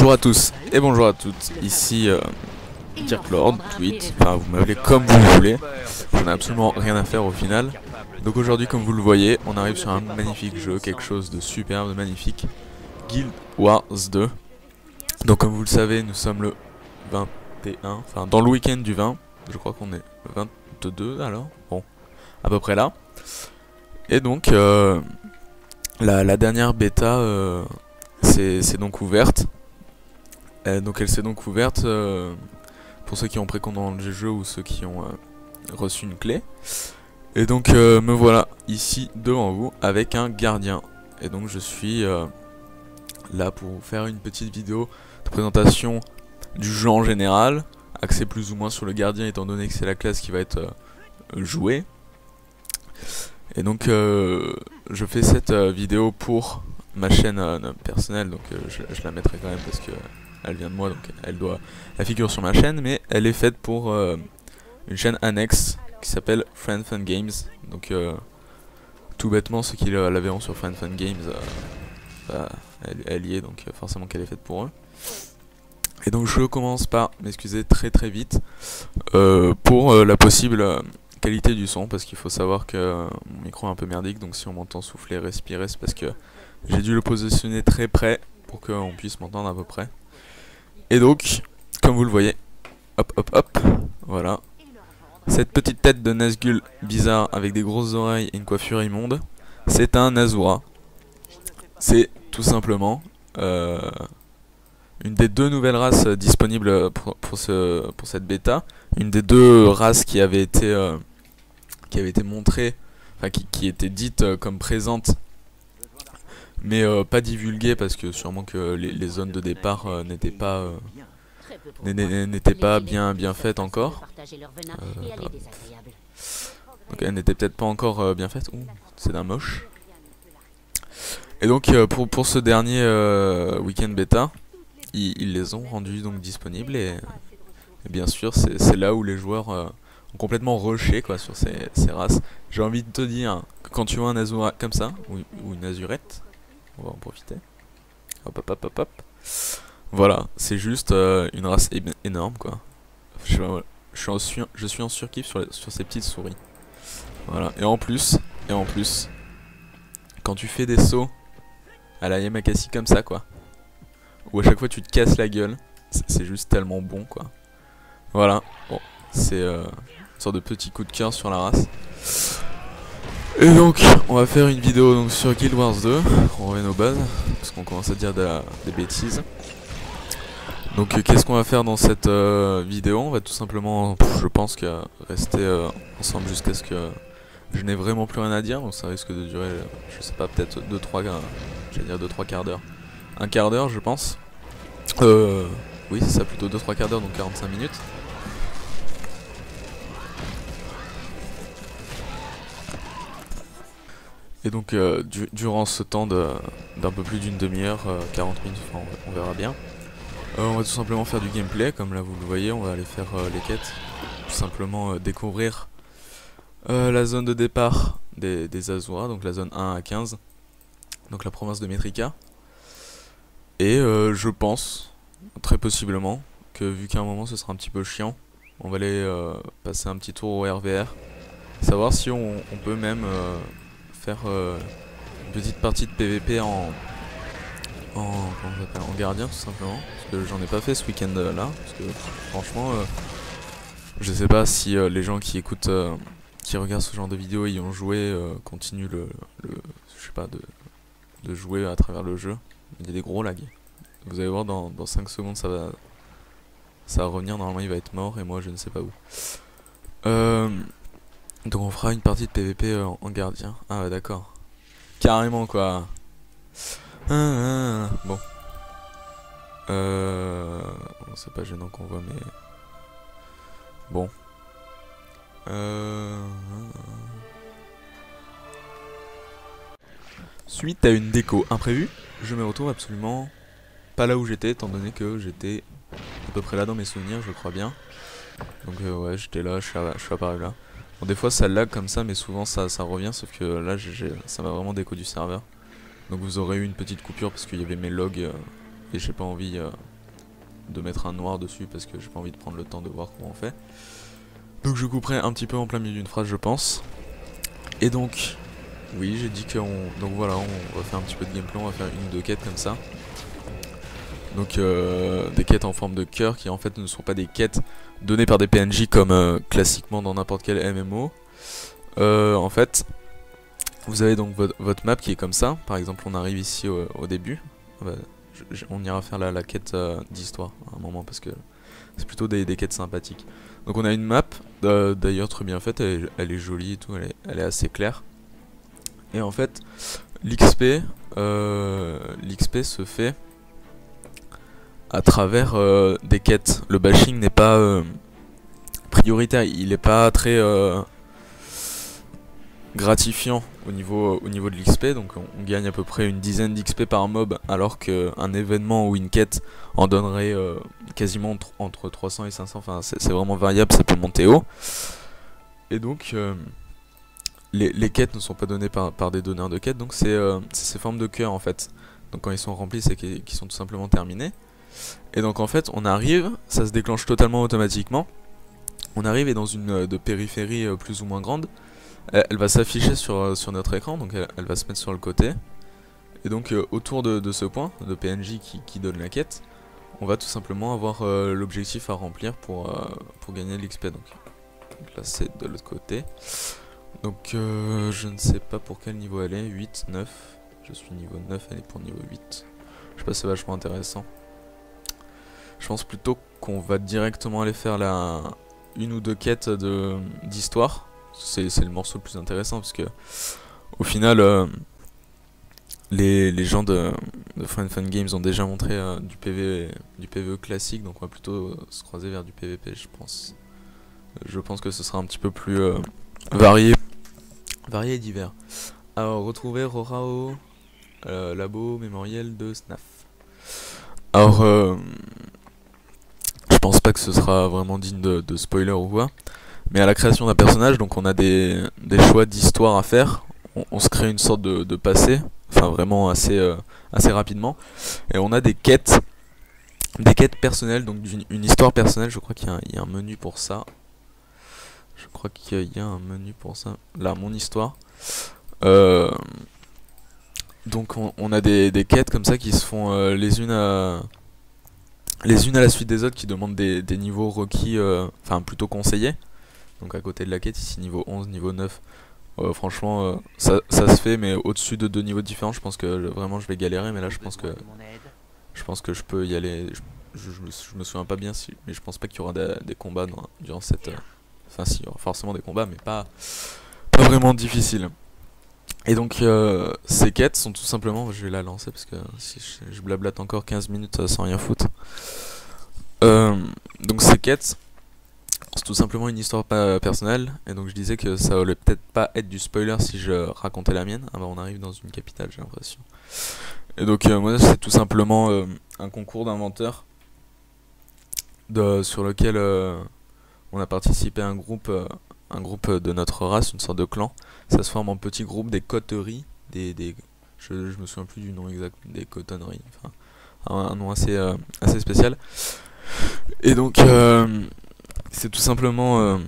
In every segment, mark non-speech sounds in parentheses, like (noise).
Bonjour à tous et bonjour à toutes, ici euh, Dirk Lord, tweet, enfin vous m'appelez comme vous voulez, on n'a absolument rien à faire au final. Donc aujourd'hui comme vous le voyez, on arrive sur un magnifique jeu, quelque chose de superbe, de magnifique, Guild Wars 2. Donc comme vous le savez, nous sommes le 21, enfin dans le week-end du 20, je crois qu'on est le 22 alors, bon, à peu près là. Et donc, euh, la, dernière bêta euh, c'est donc ouverte. Donc elle s'est donc ouverte euh, pour ceux qui ont précommandé le jeu ou ceux qui ont reçu une clé. Et donc me voilà ici devant vous avec un gardien. Et donc je suis là pour vous faire une petite vidéo de présentation du jeu en général, axé plus ou moins sur le gardien étant donné que c'est la classe qui va être jouée. Et donc euh, je fais cette euh, vidéo pour ma chaîne euh, personnelle, donc je, la mettrai quand même parce que elle vient de moi, donc elle doit la figure sur ma chaîne, mais elle est faite pour une chaîne annexe qui s'appelle Friend Fun Games. Donc tout bêtement, ceux qui la verront sur Friend Fun Games, bah, elle, y est, donc forcément qu'elle est faite pour eux. Et donc je commence par m'excuser très très vite pour la possible qualité du son parce qu'il faut savoir que mon micro est un peu merdique donc si on m'entend souffler, respirer c'est parce que j'ai dû le positionner très près pour qu'on puisse m'entendre à peu près. Et donc, comme vous le voyez, hop hop hop, voilà. Cette petite tête de Nazgul bizarre avec des grosses oreilles et une coiffure immonde, c'est un Nazura. C'est tout simplement euh, une des deux nouvelles races disponibles pour, pour, ce, pour cette bêta. Une des deux races qui avait été euh, qui avait été montrée, enfin qui, était dite euh, comme présente, mais euh, pas divulguée parce que sûrement que les, zones de départ euh, n'étaient pas n'étaient pas bien bien faites encore. donc elles n'étaient peut-être pas encore bien faites. c'est d'un moche. Et donc pour, pour ce dernier week-end bêta, ils, les ont rendus donc disponibles et, et bien sûr c'est là où les joueurs complètement rushé quoi sur ces, races. J'ai envie de te dire que quand tu vois un Azura comme ça, ou, une Azurette, on va en profiter. Hop hop hop hop hop. Voilà, c'est juste euh, une race énorme quoi. Je, suis, en, en surkiff sur, sur ces petites souris. Voilà, et en plus, et en plus, quand tu fais des sauts à la Yamakasi comme ça quoi, où à chaque fois tu te casses la gueule, c'est juste tellement bon quoi. Voilà, bon, c'est euh, une sorte de petit coup de cœur sur la race. Et donc, on va faire une vidéo donc, sur Guild Wars 2. On revient aux bases, parce qu'on commence à dire des bêtises. Donc, euh, qu'est-ce qu'on va faire dans cette euh, vidéo? On va tout simplement, je pense, que rester ensemble jusqu'à ce que je n'ai vraiment plus rien à dire. Donc, ça risque de durer, je sais pas, peut-être 2-3 j'allais dire 2-3 quarts d'heure. Un quart d'heure, je pense. Euh, oui, c'est ça, plutôt 2-3 quarts d'heure, donc 45 minutes. Et donc euh, durant ce temps d'un peu plus d'une demi-heure, 40 euh, minutes, enfin, on, verra bien, euh, on va tout simplement faire du gameplay, comme là vous le voyez, on va aller faire les quêtes, tout simplement découvrir la zone de départ des, des donc la zone 1 à 15, donc la province de Metrika. Et je pense, très possiblement, que vu qu'à un moment ce sera un petit peu chiant, on va aller passer un petit tour au RVR, savoir si on peut même euh, une petite partie de PVP en, en, en gardien tout simplement. Parce que j'en ai pas fait ce week-end euh, là. Parce que franchement, euh, je sais pas si les gens qui écoutent, qui regardent ce genre de vidéos y ont joué, continuent le, je sais pas, de, de jouer à travers le jeu. Il y a des gros lags. Vous allez voir dans, dans 5 secondes ça va ça va revenir, normalement il va être mort et moi je ne sais pas où. Euh, donc on fera une partie de PVP euh, en, gardien. Ah ouais d'accord. Carrément quoi. Ah, ah, ah. bon. Euh... c'est pas gênant qu'on voit mais... Bon. Euh... Suite à une déco imprévue, je me retrouve absolument pas là où j'étais, étant donné que j'étais à peu près là dans mes souvenirs, je crois bien. Donc euh, ouais, j'étais là, je suis, je suis apparu là. Bon, des fois ça lag comme ça, mais souvent ça, revient, sauf que là ça m'a vraiment déco du serveur. Donc vous aurez eu une petite coupure parce qu'il y avait mes logs euh, et j'ai pas envie euh, de mettre un noir dessus parce que j'ai pas envie de prendre le temps de voir comment on fait. Donc je couperai un petit peu en plein milieu d'une phrase je pense. Et donc, oui j'ai dit qu'on... Donc voilà, on va faire un petit peu de gameplay, on va faire une ou deux quêtes comme ça. Donc euh, des quêtes en forme de cœur qui en fait ne sont pas des quêtes données par des PNJ comme euh, classiquement dans n'importe quel MMO. Euh, en fait, vous avez donc votre, map qui est comme ça. Par exemple, on arrive ici au, début. Ah bah, on ira faire la, quête d'histoire à un moment parce que c'est plutôt des, quêtes sympathiques. Donc on a une map, d'ailleurs très bien faite, elle, est jolie et tout, elle est, elle est assez claire. Et en fait, l'XP se fait à travers euh, des quêtes. Le bashing n'est pas euh, prioritaire, il n'est pas très euh, gratifiant au niveau, au niveau de l'XP, donc on, gagne à peu près une dizaine d'XP par mob, alors qu'un événement ou une quête en donnerait quasiment entre 300 et 500, enfin c'est vraiment variable, ça peut monter haut. Et donc les, quêtes ne sont pas données par, par des donneurs de quêtes, donc c'est ces formes de cœur en fait. Donc quand ils sont remplis, c'est qu'ils sont tout simplement terminés. Et donc en fait on arrive, ça se déclenche totalement automatiquement. On arrive et dans une euh, de périphérie euh, plus ou moins grande, elle, va s'afficher sur, euh, sur notre écran, donc elle, va se mettre sur le côté. Et donc autour de, ce point, de PNJ qui, donne la quête, on va tout simplement avoir l'objectif à remplir pour, pour gagner l'XP. Donc. donc là c'est de l'autre côté. Donc je ne sais pas pour quel niveau elle est, 8, 9. Je suis niveau 9, elle est pour niveau 8. Je sais pas, c'est vachement intéressant. Je pense plutôt qu'on va directement aller faire la une ou deux quêtes d'histoire. C'est le morceau le plus intéressant parce que au final euh, les, les, gens de, de Fun Fun Games ont déjà montré euh, du, PV, du PVE classique donc on va plutôt euh, se croiser vers du PVP je pense. Je pense que ce sera un petit peu plus varié, varié et divers. Alors retrouver Rorao, labo mémoriel de SNAF. Alors pense pas que ce sera vraiment digne de, spoiler ou quoi. Mais à la création d'un personnage, donc on a des, choix d'histoire à faire. On, se crée une sorte de, passé, enfin vraiment assez, euh, assez rapidement. Et on a des quêtes, des quêtes personnelles, donc une, histoire personnelle. Je crois qu'il y, a un menu pour ça. Je crois qu'il y, a un menu pour ça. Là, mon histoire. Euh, donc on, a des, quêtes comme ça qui se font euh, les unes à les unes à la suite des autres qui demandent des, niveaux requis, euh, enfin plutôt conseillés. Donc à côté de la quête, ici niveau 11, niveau 9. Euh, franchement, euh, ça, se fait, mais au-dessus de deux niveaux différents, je pense que vraiment je vais galérer. Mais là, je pense que je pense que je peux y aller. Je, me, souviens pas bien, si, mais je pense pas qu'il y aura des, combats durant cette. Enfin, si, il y aura forcément des combats, mais pas, pas vraiment difficiles. Et donc ces quêtes sont tout simplement, je vais la lancer parce que si je, blablate encore 15 minutes sans rien foutre. Euh, donc ces quêtes, c'est tout simplement une histoire personnelle, et donc je disais que ça allait peut-être pas être du spoiler si je racontais la mienne. Ah bah on arrive dans une capitale j'ai l'impression. Et donc euh, moi c'est tout simplement un concours d'inventeurs sur lequel on a participé à un groupe un groupe de notre race, une sorte de clan. Ça se forme en petits groupes, des coteries, des, des je, me souviens plus du nom exact, des cotonneries, enfin un, nom assez, euh, assez spécial. Et donc euh, c'est tout simplement, euh,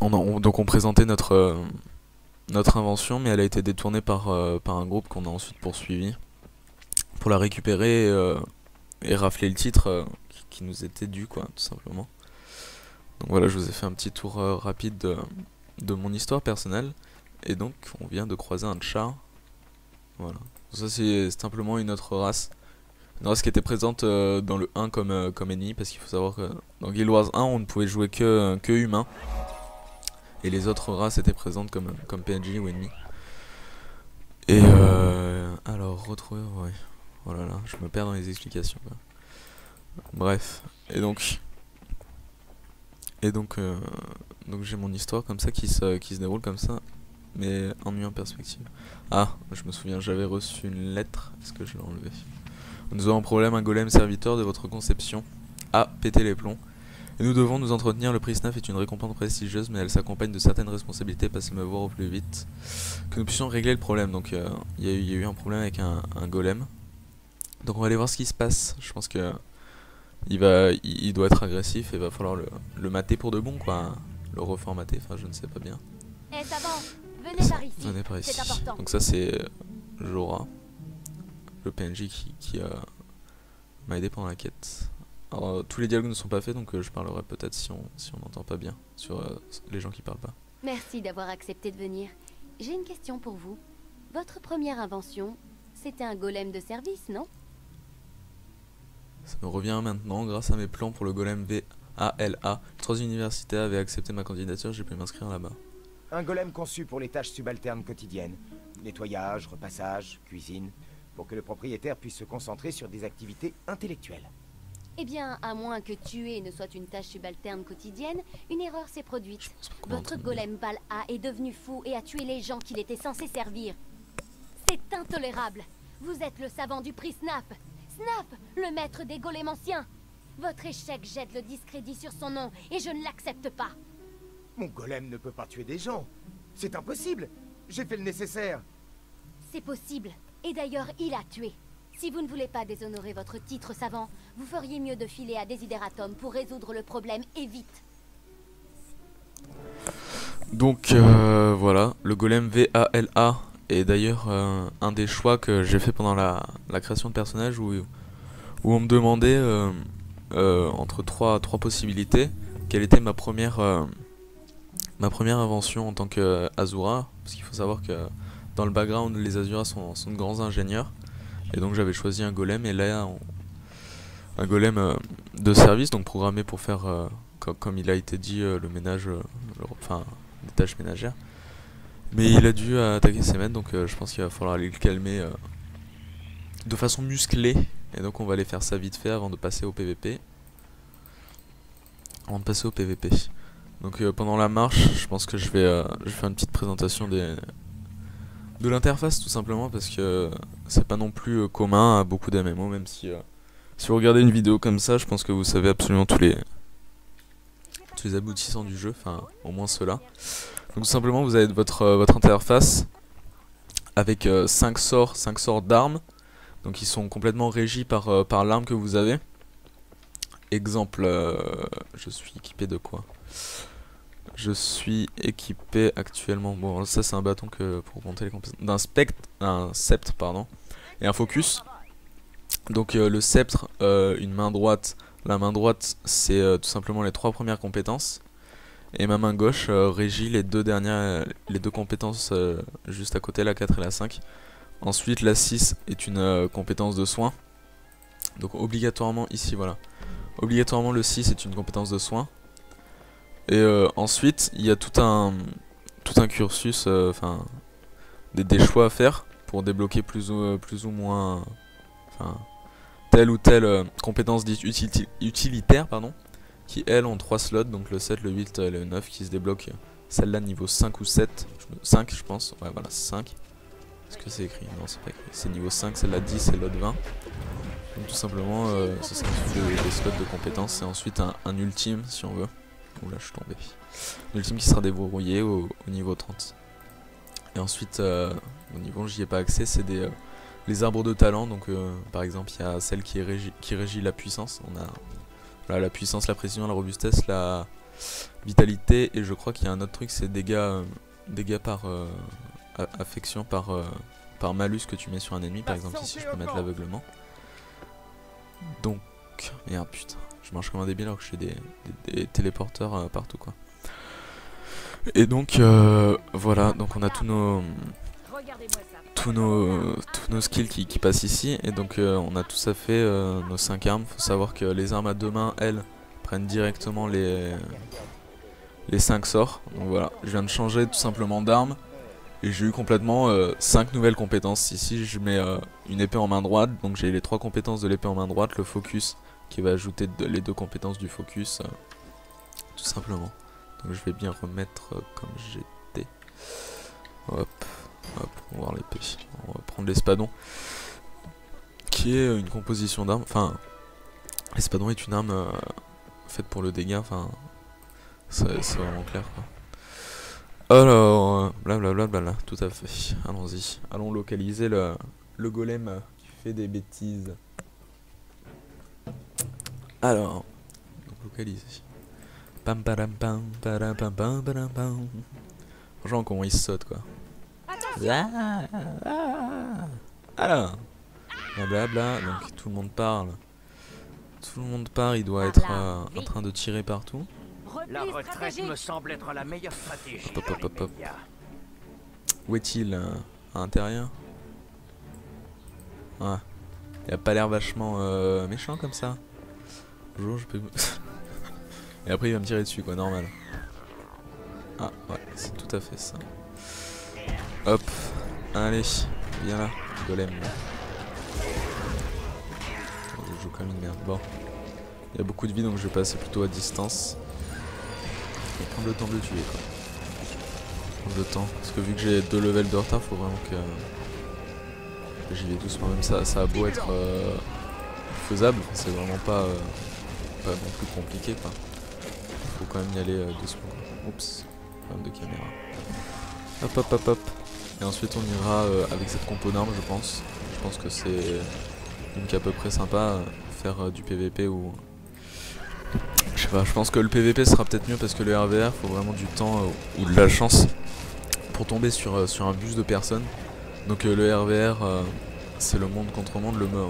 on, donc on présentait notre notre invention, mais elle a été détournée par un groupe qu'on a ensuite poursuivi pour la récupérer et rafler le titre qui nous était dû, quoi, tout simplement. Donc voilà, je vous ai fait un petit tour euh, rapide de, mon histoire personnelle. Et donc, on vient de croiser un chat. Voilà. Ça, c'est simplement une autre race. Une race qui était présente euh, dans le 1 comme, euh, comme ennemi. Parce qu'il faut savoir que dans Guild Wars 1, on ne pouvait jouer que, que humain. Et les autres races étaient présentes comme, comme PNJ ou ennemi. Et alors, retrouver. Ouais. Oh je me perds dans les explications. Bref. Et donc, et donc, euh, donc j'ai mon histoire comme ça qui se, qui se déroule comme ça, mais en mieux en perspective. Ah, je me souviens, j'avais reçu une lettre. Est-ce que je l'ai enlevé Nous avons un problème, un golem serviteur de votre conception a pété les plombs. Et nous devons nous entretenir. Le prix SNAF est une récompense prestigieuse, mais elle s'accompagne de certaines responsabilités. Passez me voir au plus vite. Que nous puissions régler le problème. Donc, euh, il y, a eu un problème avec un, golem. Donc on va aller voir ce qui se passe. Je pense que il va, il, doit être agressif et va falloir le, le mater pour de bon quoi, le reformater. Enfin, je ne sais pas bien. Eh, venez par ici. Venez par ici. Donc ça c'est Jora, le PNJ qui, qui m'a aidé pendant la quête. Alors euh, tous les dialogues ne sont pas faits donc euh, je parlerai peut-être si on si on n'entend pas bien sur euh, les gens qui parlent pas. Merci d'avoir accepté de venir. J'ai une question pour vous. Votre première invention, c'était un golem de service, non? Ça me revient maintenant, grâce à mes plans pour le golem VALA. Trois universités avaient accepté ma candidature, j'ai pu m'inscrire là-bas. Un golem conçu pour les tâches subalternes quotidiennes. Nettoyage, repassage, cuisine, pour que le propriétaire puisse se concentrer sur des activités intellectuelles. Eh bien, à moins que tuer ne soit une tâche subalterne quotidienne, une erreur s'est produite. Votre golem Val A est devenu fou et a tué les gens qu'il était censé servir. C'est intolérable. Vous êtes le savant du prix Snap. Snap, le maître des golems anciens. Votre échec jette le discrédit sur son nom et je ne l'accepte pas. Mon golem ne peut pas tuer des gens. C'est impossible. J'ai fait le nécessaire. C'est possible. Et d'ailleurs, il a tué. Si vous ne voulez pas déshonorer votre titre savant, vous feriez mieux de filer à Desideratum pour résoudre le problème et vite. Donc euh, voilà, le golem VALA est d'ailleurs euh, un des choix que j'ai fait pendant la, création de personnage où, où on me demandait euh, entre trois, trois possibilités quelle était ma première, ma première invention en tant qu'Azura. Parce qu'il faut savoir que dans le background, les Azuras sont, de grands ingénieurs. Et donc j'avais choisi un golem et là un golem euh, de service donc programmé pour faire euh, comme, il a été dit euh, le ménage enfin des tâches ménagères. Mais il a dû attaquer ses maîtres donc je pense qu'il va falloir aller le calmer de façon musclée et donc on va aller faire ça vite fait avant de passer au PVP. Avant de passer au PVP. Donc pendant la marche, je pense que je vais, je vais faire une petite présentation des, de l'interface tout simplement parce que c'est pas non plus euh, commun à beaucoup d'MMO même si euh, si vous regardez une vidéo comme ça je pense que vous savez absolument tous les aboutissants du jeu, enfin au moins cela. Donc tout simplement vous avez votre, euh, interface avec 5 sorts, 5 sorts d'armes donc ils sont complètement régis par l'arme que vous avez. Exemple, je suis équipé de quoi? Je suis équipé actuellement. Bon, ça c'est un bâton que pour monter les compétences. D'un spectre, un sceptre, pardon, et un focus. Donc euh, le sceptre, euh, une main droite. La main droite, c'est euh, tout simplement les trois premières compétences. Et ma main gauche régit les deux dernières, les deux compétences juste à côté, la 4 et la 5. Ensuite, la 6 est une compétence de soin. Donc obligatoirement ici, voilà. Obligatoirement le 6 est une compétence de soin. Et euh, ensuite, il y a tout un, tout un cursus, euh, enfin, des, choix à faire pour débloquer plus ou, plus ou moins, telle ou telle compétence utilitaire, pardon, qui elles ont 3 slots, donc le 7, le 8 et le 9 qui se débloquent. Celle-là niveau 5 ou 7, 5 je pense, ouais voilà 5. Est-ce que c'est écrit? Non c'est pas écrit, c'est niveau 5, celle-là 10 et l'autre 20. Donc tout simplement, euh, ce sera des, slots de compétences et ensuite un ultime si on veut. Oula, je suis tombé. L'ultime qui sera déverrouillé au, niveau 30. Et ensuite, euh, au niveau j'y ai pas accès, c'est des euh, les arbres de talent. Donc, euh, par exemple, il y a celle qui, régit, qui régit la puissance. On a la puissance, la précision, la robustesse, la vitalité. Et je crois qu'il y a un autre truc, c'est dégâts, dégâts par affection, par, par malus que tu mets sur un ennemi. Par exemple, ici, je peux mettre l'aveuglement. Donc, merde, putain. Je marche comme un débile alors que j'ai des, des, téléporteurs euh, partout quoi. Et donc euh, voilà, donc on a tous nos tous nos tous nos skills qui, passent ici et donc euh, on a tout ça fait nos 5 armes. Faut savoir que les armes à deux mains, elles, prennent directement les les 5 sorts. Donc voilà, je viens de changer tout simplement d'arme et j'ai eu complètement 5 nouvelles compétences. Ici je mets une épée en main droite, donc j'ai les 3 compétences de l'épée en main droite, le focus, qui va ajouter les deux compétences du focus, euh, tout simplement. Donc je vais bien remettre euh, comme j'étais. Hop, hop, on va voir l'épée. On va prendre l'espadon, qui est une composition d'armes. Enfin, l'espadon est une arme euh, faite pour le dégât. Enfin, c'est vraiment clair quoi. Alors, blablabla, tout à fait. Allons-y. Allons localiser le, le golem qui fait des bêtises. Alors, donc localiser. Pam pam pam pam pam pam pam pam. Franchement, comment il saute quoi. Ah, ah. Alors, blablabla, donc tout le monde parle. Tout le monde part, il doit être euh, en train de tirer partout. La retraite me semble être la meilleure stratégie. Hop, hop, hop, hop. Où est-il euh, À l'intérieur? Ouais. Il a pas l'air vachement euh, méchant comme ça. Bonjour, je peux... (laughs) Et après il va me tirer dessus quoi, normal. Ah ouais, c'est tout à fait ça. Hop, allez, viens là, golem. Je joue comme une merde. Bon. Il y a beaucoup de vie donc je vais passer plutôt à distance. Vais prendre le temps de le tuer quoi. Prendre le temps. Parce que vu que j'ai deux levels de retard, faut vraiment que que j'y vais doucement. Même ça, ça a beau être euh, faisable, c'est vraiment pas, euh, pas non plus compliqué quoi. Faut quand même y aller euh, doucement. Oups, problème de caméra. Hop hop hop hop. Et ensuite on ira euh, avec cette compo d'armes je pense. Je pense que c'est une qui à peu près sympa. faire du PVP ou. Je sais pas, je pense que le PVP sera peut-être mieux parce que le RVR faut vraiment du temps ou de la chance pour tomber sur, sur un bus de personnes. Donc euh, le RVR euh, c'est le monde contre monde, le, euh,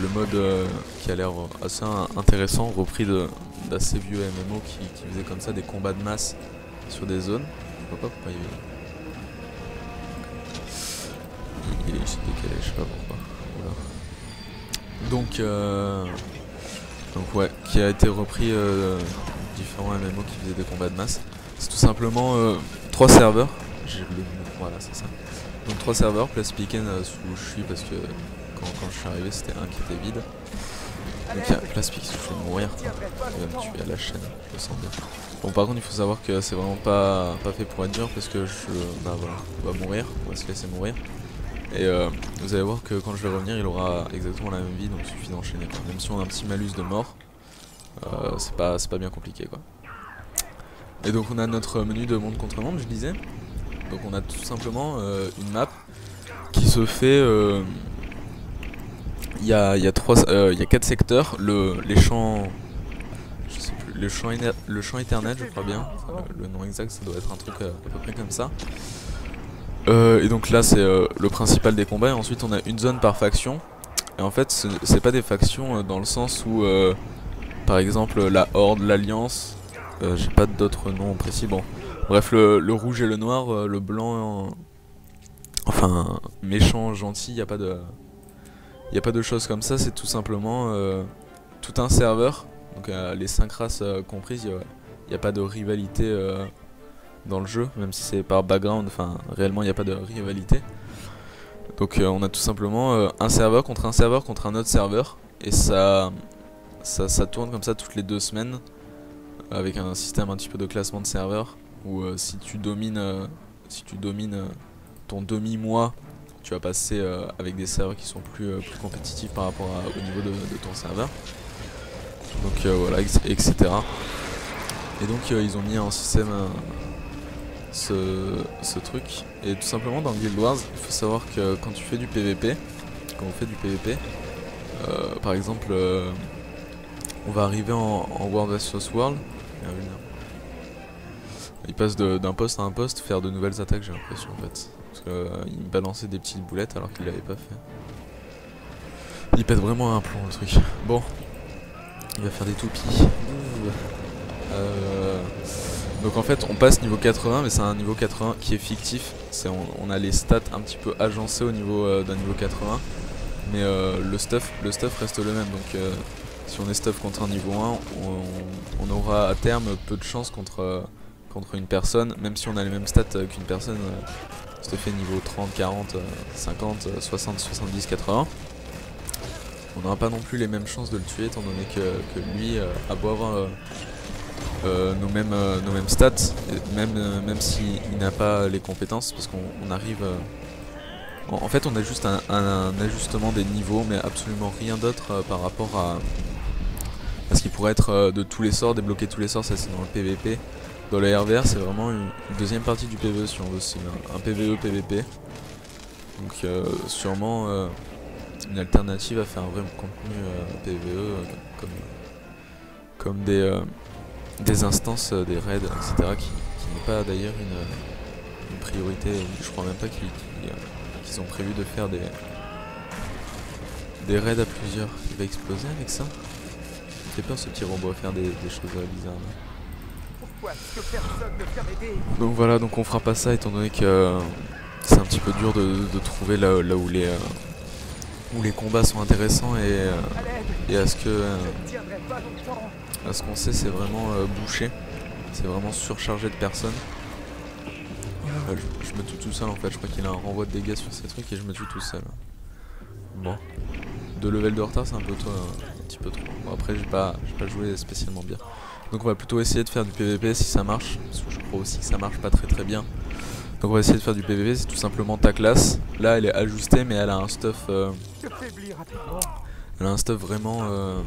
le mode qui a l'air assez in- intéressant, repris d'assez vieux MMO qui, qui faisait comme ça des combats de masse sur des zones. Il il est ici décalé, je sais pas pourquoi. Donc, euh, donc ouais, qui a été repris euh, différents MMO qui faisaient des combats de masse. C'est tout simplement euh, trois serveurs. Le voilà, c'est ça. Donc trois serveurs, place Picken euh, où je suis parce que quand, je suis arrivé c'était un qui était vide. Donc il place Picken, je vais mourir. quoi. Il à la chaîne, je sens bien. Bon par contre il faut savoir que c'est vraiment pas, pas fait pour être dur parce que je bah voilà, on va mourir, on va se laisser mourir. Et euh, vous allez voir que quand je vais revenir il aura exactement la même vie donc il suffit d'enchaîner. Même si on a un petit malus de mort, euh, c'est pas, pas bien compliqué quoi. Et donc on a notre menu de monde contre monde je disais. Donc on a tout simplement euh, une map qui se fait. euh, Il y, a, y, euh, quatre secteurs. Le, les champs. Le champ, le champ éternel, je crois bien. Le, nom exact, ça doit être un truc à peu près comme ça. Et donc là, c'est le principal des combats. Et ensuite, on a une zone par faction. Et en fait, ce- c'est pas des factions dans le sens où, par exemple, la Horde, l'Alliance. J'ai pas d'autres noms précis. Bon, Bref, le, rouge et le noir, euh, le blanc, euh, enfin méchant, gentil, il a pas de, y a pas de choses comme ça. C'est tout simplement euh, tout un serveur. Donc les cinq races comprises, il a, pas de rivalité dans le jeu, même si c'est par background. Enfin, réellement, il a pas de rivalité. Donc on a tout simplement un serveur contre un serveur contre un autre serveur, et ça, ça, ça tourne comme ça toutes les deux semaines avec un système un petit peu de classement de serveurs où euh, si tu domines euh, si tu domines euh, ton demi-mois tu vas passer avec des serveurs qui sont plus, plus compétitifs par rapport à- au niveau de, ton serveur. Donc voilà etc et donc ils ont mis en système ce, ce truc. Et tout simplement dans Guild Wars il faut savoir que quand tu fais du PVP quand on fait du PVP par exemple on va arriver en, World vs World. Il passe d'un poste à un poste, faire de nouvelles attaques, j'ai l'impression en fait. Parce que euh, balançait des petites boulettes alors qu'il l'avait pas fait. Il pète vraiment un plomb le truc. Bon, il va faire des toupies. Euh, Donc en fait, on passe niveau 80, mais c'est un niveau 80 qui est fictif. On, a les stats un petit peu agencées au niveau euh, d'un niveau 80, mais euh, le stuff, le stuff reste le même. Donc euh, si on est stuff contre un niveau 1, on, on aura à terme peu de chance contre, contre une personne, même si on a les mêmes stats euh, qu'une personne euh, stuffée niveau 30, 40, euh, 50, euh, 60, 70, 80. On n'aura pas non plus les mêmes chances de le tuer étant donné que, lui euh, a beau avoir nos, mêmes, nos mêmes stats, même, même s'il n'a pas les compétences, parce qu'on on arrive... en, fait on a juste un, ajustement des niveaux, mais absolument rien d'autre par rapport à, à ce qui pourrait être de tous les sorts, débloquer tous les sorts, ça c'est dans le PVP. Dans le RVR c'est vraiment une, deuxième partie du PVE si on veut, c'est un, PVE PVP. Donc euh, sûrement euh, une alternative à faire un vrai contenu euh, PVE comme, comme des, des instances, des raids, etc. qui, n'est pas d'ailleurs une, priorité. Je crois même pas qu'ils ont prévu de faire des, des raids à plusieurs. Il va exploser avec ça? Fait peur ce petit robot à faire des, des choses bizarres. là. Donc voilà, donc on fera pas ça étant donné que euh, c'est un petit peu dur de, trouver là, où les euh, où les combats sont intéressants et, euh, À ce que à ce qu'on sait c'est vraiment bouché, c'est vraiment surchargé de personnes. Je, me tue tout seul en fait, je crois qu'il a un renvoi de dégâts sur ces trucs et je me tue tout seul. Bon. Deux levels de retard c'est un peu trop, un petit peu trop. Bon après j'ai pas, pas joué spécialement bien. Donc on va plutôt essayer de faire du PVP si ça marche, parce que je crois aussi que ça marche pas très très bien. Donc on va essayer de faire du PVP, c'est tout simplement ta classe. Là elle est ajustée mais elle a un stuff, euh, elle a un stuff vraiment euh,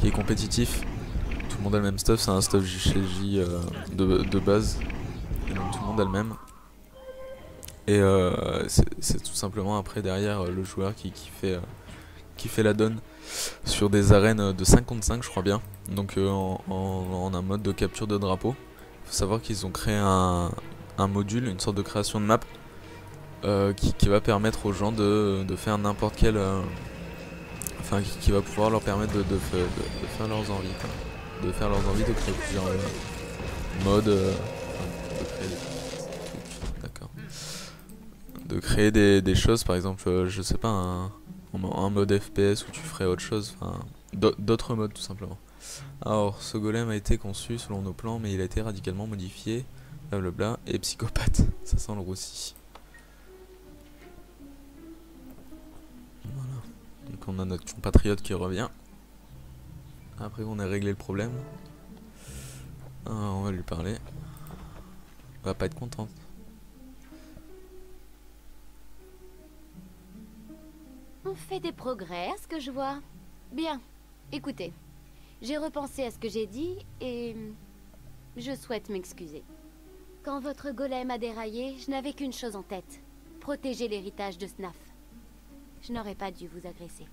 qui est compétitif. Tout le monde a le même stuff, c'est un stuff JCJ euh, de, de base. Et donc tout le monde a le même. Et euh, c'est tout simplement après derrière euh, le joueur qui, qui fait, qui fait la donne sur des arènes de 5 contre 5 je crois bien. Donc euh, en, un mode de capture de drapeau. faut savoir qu'ils ont créé un, module, une sorte de création de map euh, qui, va permettre aux gens de, faire n'importe quel... euh, enfin qui, va pouvoir leur permettre de, de, fa- de- de faire leurs envies. De faire leurs envies, de créer plusieurs modes. de créer des des, choses, par exemple, je sais pas, un, un mode FPS où tu ferais autre chose, enfin d'au- d'autres modes tout simplement. Alors, ce golem a été conçu selon nos plans, mais il a été radicalement modifié, blablabla, et psychopathe. (laughs) Ça sent le roussi. Voilà. Donc on a notre compatriote qui revient. Après qu'on ait réglé le problème. Ah, on va lui parler. Elle va pas être contente. On fait des progrès, à ce que je vois. Bien. Écoutez, j'ai repensé à ce que j'ai dit et je souhaite m'excuser. Quand votre golem a déraillé, je n'avais qu'une chose en tête. Protéger l'héritage de Snaf. Je n'aurais pas dû vous agresser.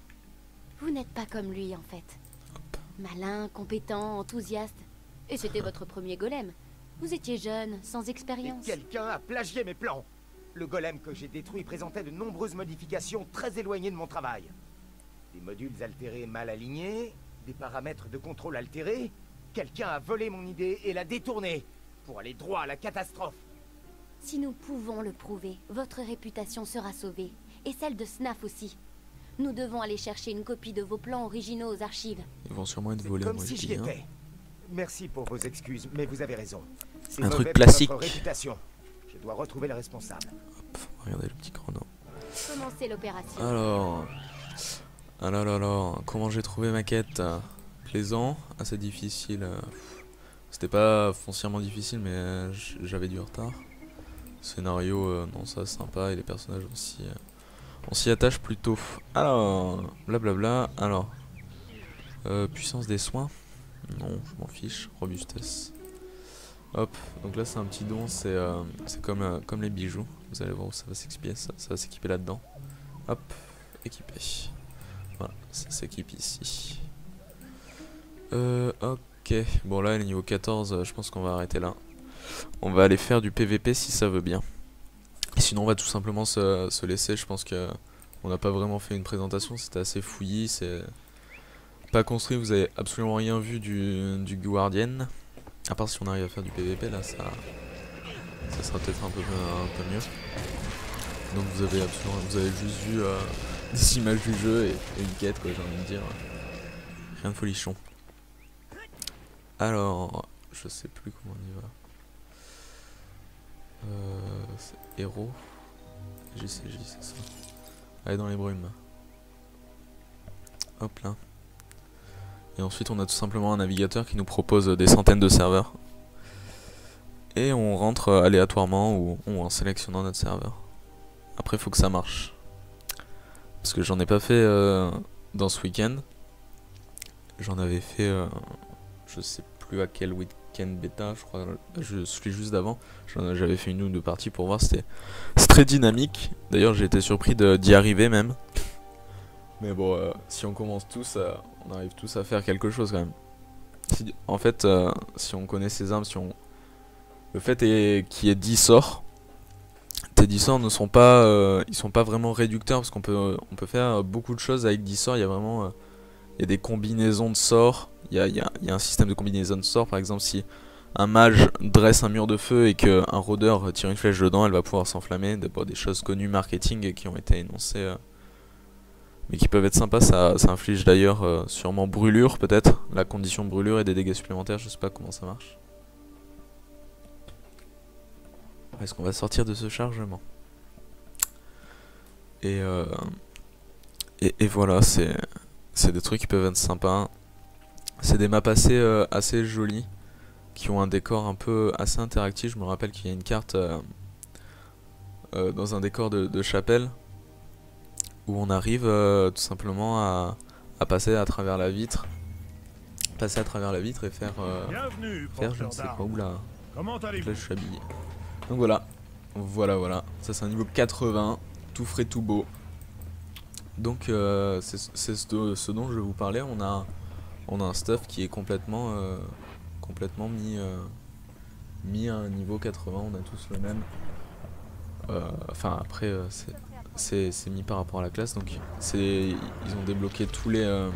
Vous n'êtes pas comme lui, en fait. Malin, compétent, enthousiaste. Et c'était votre premier golem. Vous étiez jeune, sans expérience. quelqu'un a plagié mes plans. Le golem que j'ai détruit présentait de nombreuses modifications très éloignées de mon travail. Des modules altérés mal alignés, des paramètres de contrôle altérés. Quelqu'un a volé mon idée et l'a détournée pour aller droit à la catastrophe. Si nous pouvons le prouver, votre réputation sera sauvée. Et celle de Snaf aussi. Nous devons aller chercher une copie de vos plans originaux aux archives. Ils vont sûrement être volés, comme moi si je j'y hein. étais. Merci pour vos excuses, mais vous avez raison. C'est Un truc mauvais pour classique. réputation. Je dois retrouver le responsable. Regardez le petit chrono. Commencez l'opération. Alors. Alors, alors, comment j'ai trouvé ma quête? Plaisant, assez difficile. euh, C'était pas foncièrement difficile, mais euh, j'avais du retard. Scénario, euh, non, ça sympa, et les personnages aussi. euh, on s'y attache plutôt. Alors, blablabla. Alors, euh, puissance des soins? Non, je m'en fiche. Robustesse. Hop, donc là c'est un petit don, c'est euh, comme, euh, comme les bijoux. Vous allez voir où ça va s'équiper, ça, ça va s'équiper là-dedans. Hop, équipé. Voilà, ça s'équipe ici. Euh, ok. Bon là, niveau 14, euh, je pense qu'on va arrêter là. On va aller faire du PVP si ça veut bien. Et sinon, on va tout simplement se, se laisser. Je pense que on n'a pas vraiment fait une présentation, c'était assez fouillis, c'est pas construit, vous avez absolument rien vu du, du Guardian. À part si on arrive à faire du PVP, là, ça, ça sera peut-être un peu, un peu mieux. Donc vous avez absolument, vous avez juste vu euh, (laughs) des images du jeu et, une quête, quoi, j'ai envie de dire. Rien de folichon. Alors, je sais plus comment on y va. Euh, c'est héros. JCJ, c'est ça. Allez dans les brumes. Hop là. Et ensuite on a tout simplement un navigateur qui nous propose des centaines de serveurs. Et on rentre aléatoirement ou, en sélectionnant notre serveur. Après faut que ça marche. Parce que j'en ai pas fait euh, dans ce week-end. J'en avais fait euh, je sais plus à quel week-end bêta, je crois je suis juste d'avant. J'avais fait une ou deux parties pour voir, c'était très dynamique. D'ailleurs j'ai été surpris d'y arriver même. Mais bon, euh, si on commence tous, à, on arrive tous à faire quelque chose quand même. en fait, euh, si on connaît ces armes, si on... Le fait est qu'il y ait 10 sorts, tes 10 sorts ne sont pas, euh, ils sont pas vraiment réducteurs parce qu'on peut, on peut faire beaucoup de choses avec 10 sorts. Il y a vraiment, il y a des combinaisons de sorts. Il y a, il y a un système de combinaison de sorts. Par exemple, si un mage dresse un mur de feu et qu'un rôdeur tire une flèche dedans, elle va pouvoir s'enflammer. Des choses connues marketing et qui ont été énoncées mais qui peuvent être sympas. Ça, inflige d'ailleurs euh, sûrement brûlure, peut-être. La condition brûlure et des dégâts supplémentaires, je sais pas comment ça marche. Est-ce qu'on va sortir de ce chargement? Et, euh, et, voilà, c'est des trucs qui peuvent être sympas. C'est des maps assez, euh, assez jolies, qui ont un décor un peu assez interactif. Je me rappelle qu'il y a une carte dans un décor de chapelle où on arrive euh, tout simplement à, passer à travers la vitre. Passer à travers la vitre et faire euh, faire je ne sais quoi oula Comment là je suis habillé. Donc voilà. Voilà voilà. Ça c'est un niveau 80 tout frais tout beau. Donc euh, c'est ce, dont je vais vous parler. On a on a un stuff qui est complètement complètement mis mis à un niveau 80 on a tous le même. Enfin après c'est c'est mis par rapport à la classe. Donc c'est ils ont débloqué tous les euh,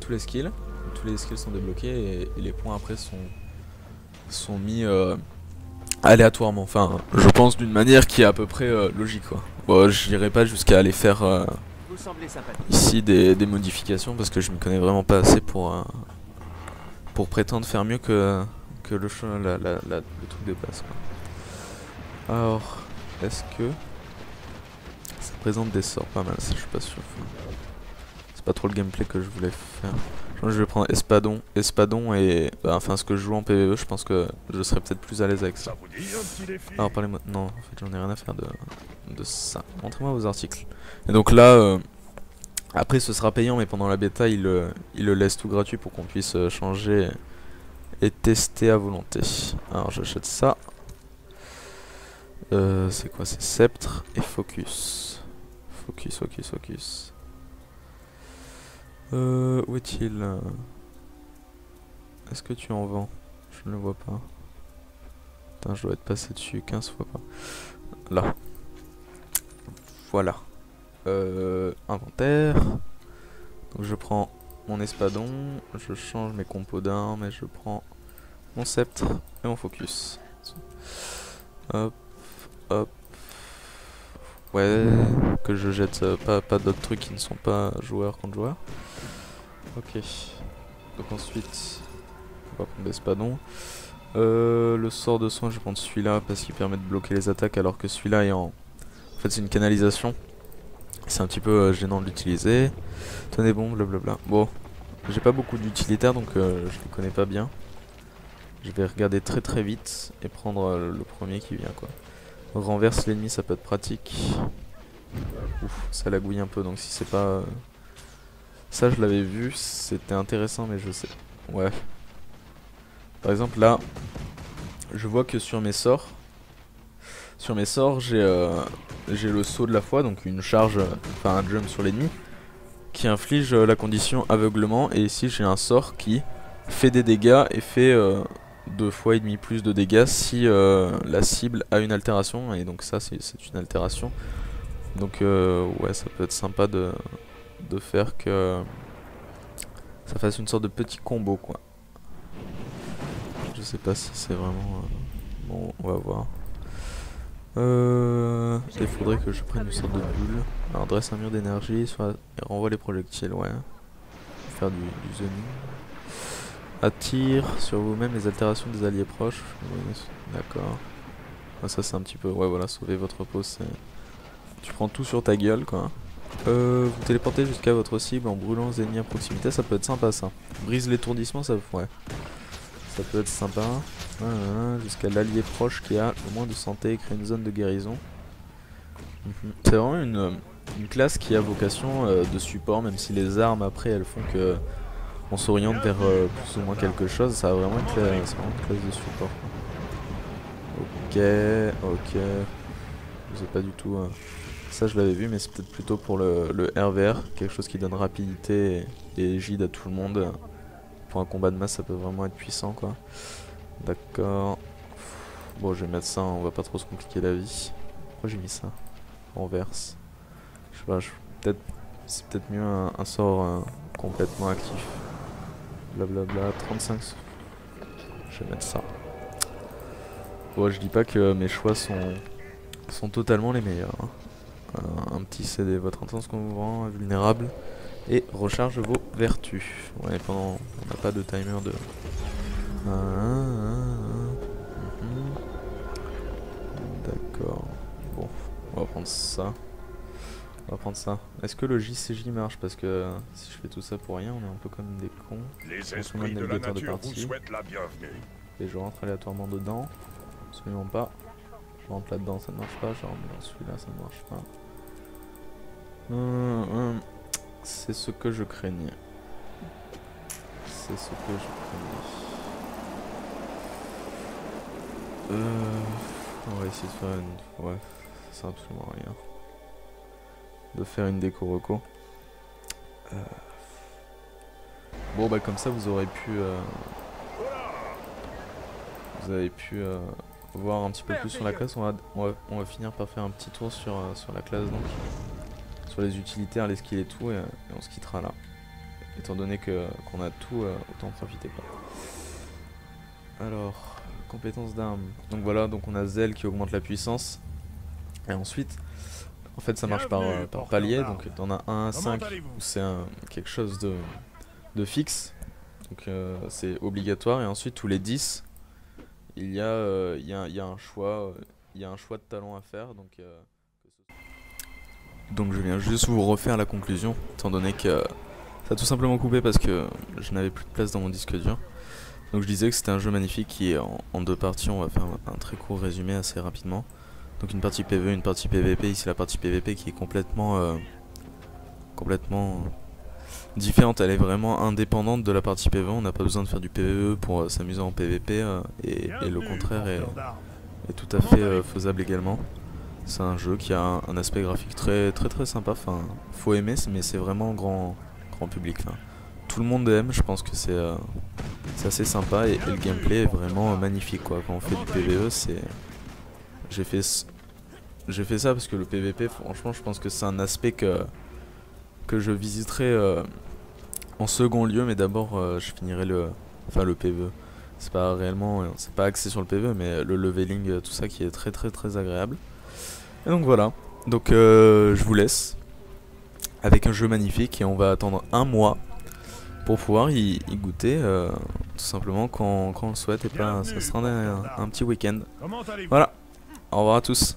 tous les skills. Tous les skills sont débloqués et, les points après sont sont mis euh, aléatoirement. Enfin je pense d'une manière qui est à peu près euh, logique quoi. Bon je n'irai pas jusqu'à aller faire ici des, des, modifications parce que je me connais vraiment pas assez pour pour prétendre faire mieux que que le, la, la, le truc de base quoi. alors est-ce que présente des sorts, pas mal, ça je suis pas sûr. C'est pas trop le gameplay que je voulais faire. Je vais prendre Espadon, Espadon et bah, enfin ce que je joue en PvE, je pense que je serais peut-être plus à l'aise avec ça. Alors parlez-moi, non, en fait j'en ai rien à faire de, de ça. Montrez-moi vos articles. Et donc là, euh, après ce sera payant, mais pendant la bêta il, euh, il le laisse tout gratuit pour qu'on puisse euh, changer et tester à volonté. Alors j'achète ça. C'est quoi C'est sceptre et focus. Focus, focus, focus. Euh, où est-il? Est-ce que tu en vends Je ne le vois pas. Putain, je dois être passé dessus 15 fois pas. Là. Voilà. Euh, inventaire. Donc je prends mon espadon, je change mes compos d'armes et je prends mon sceptre et mon focus. Hop, Ouais, que je jette euh, pas, pas d'autres trucs qui ne sont pas joueurs contre joueurs. Ok. Donc ensuite, on va prendre l'espadon. Euh, le sort de soin, je vais prendre celui-là parce qu'il permet de bloquer les attaques alors que celui-là est en... En fait c'est une canalisation. C'est un petit peu euh, gênant de l'utiliser. Tenez bon, blablabla. Bon, j'ai pas beaucoup d'utilitaires donc euh, je les connais pas bien. Je vais regarder très très vite et prendre le premier qui vient quoi renverse l'ennemi, ça peut être pratique. Ouf, ça lagouille un peu, donc si c'est pas... Ça, je l'avais vu, c'était intéressant, mais je sais... Ouais. Par exemple, là, je vois que sur mes sorts... Sur mes sorts, j'ai euh, le saut de la foi, donc une charge, enfin un jump sur l'ennemi, qui inflige euh, la condition aveuglement, et ici j'ai un sort qui fait des dégâts et fait... Euh, deux fois et demi plus de dégâts si euh, la cible a une altération et donc ça c'est une altération. Donc euh, ouais ça peut être sympa de, de faire que ça fasse une sorte de petit combo quoi. Je sais pas si c'est vraiment euh, bon on va voir. Euh, il faudrait que je prenne une sorte de bulle. Alors dresse un mur d'énergie soit et renvoie les projectiles ouais. Faire du, du zoning Attire sur vous-même les altérations des alliés proches. D'accord. ça c'est un petit peu... Ouais voilà, sauver votre peau c'est... Tu prends tout sur ta gueule quoi. Euh, vous téléportez jusqu'à votre cible en brûlant les ennemis à proximité, ça peut être sympa ça. Brise l'étourdissement, ça ouais. Ça peut être sympa. jusqu'à l'allié proche qui a le moins de santé et crée une zone de guérison. Mhm. C'est vraiment une, une, classe qui a vocation euh, de support, même si les armes après elles font que on s'oriente vers euh, plus ou moins quelque chose, ça va vraiment être, une classe de support. Ok, ok. Je sais pas du tout. Hein. Ça je l'avais vu mais c'est peut-être plutôt pour le, le, RVR, quelque chose qui donne rapidité et, gide à tout le monde. Pour un combat de masse ça peut vraiment être puissant quoi. D'accord. Bon je vais mettre ça, on va pas trop se compliquer la vie. Pourquoi j'ai mis ça? Renverse. Je sais pas, peut-être c'est peut-être mieux un, sort euh, complètement actif. Blablabla, 35. Je vais mettre ça. Bon, je dis pas que mes choix sont, sont totalement les meilleurs. Hein. Un, un, petit CD, votre intense qu'on vous rend vulnérable. Et recharge vos vertus. Ouais, pendant. On n'a pas de timer de. D'accord. Bon, on va prendre ça. On va prendre ça. Est-ce que le JCJ marche Parce que si je fais tout ça pour rien, on est un peu comme des cons. Les esprits de la nature de partie. vous souhaitent la bienvenue. Et je rentre aléatoirement dedans. Absolument pas. Je rentre là-dedans, ça ne marche pas. Je rentre dans celui-là, ça ne marche pas. Hum, hum. C'est ce que je craignais. C'est ce que je craignais. Euh, on va essayer de faire une... Ouais, ça absolument rien. De faire une déco reco. Euh... Bon bah comme ça vous aurez pu... Euh... Vous avez pu euh, voir un petit peu plus sur la classe. On va, on va, on va finir par faire un petit tour sur, euh, sur la classe donc. Sur les utilitaires, les skills et tout. Et, on se quittera là. Étant donné que qu'on a tout, autant profiter quoi. Alors, compétences d'armes. Donc voilà, donc on a Zell qui augmente la puissance. Et ensuite, en fait ça marche par, euh, par palier. Donc t'en as 1 à 5 où c'est quelque chose de, de fixe. Donc euh, c'est obligatoire. Et ensuite tous les 10 il y, a, euh, il, y a, il y a un choix il y a un choix de talent à faire donc euh, donc je viens juste vous refaire la conclusion étant donné que ça a tout simplement coupé parce que je n'avais plus de place dans mon disque dur donc je disais que c'était un jeu magnifique qui est en, en, deux parties on va faire un, un très court résumé assez rapidement donc une partie PvE une partie PvP ici la partie PvP qui est complètement euh, complètement différente, elle est vraiment indépendante de la partie PvE, on n'a pas besoin de faire du PvE pour euh, s'amuser en PvP euh, et, le contraire est, tout à fait faisable également. C'est un jeu qui a un, aspect graphique très très très sympa, faut aimer mais c'est vraiment grand, grand public. Tout le monde aime, je pense que c'est assez sympa et, et, le gameplay est vraiment magnifique quoi. Quand on fait du PvE c'est... J'ai fait... J'ai fait ça parce que le PvP franchement je pense que c'est un aspect que que je visiterai euh, en second lieu, mais d'abord euh, je finirai le, enfin le PVE. C'est pas réellement, euh, c'est pas axé sur le PVE, mais le leveling, euh, tout ça qui est très très très agréable. Et donc voilà, donc je vous laisse avec un jeu magnifique et on va attendre un mois pour pouvoir y, y goûter euh, tout simplement quand, quand, on le souhaite et pas ça sera un, un petit week-end. Voilà, au revoir à tous.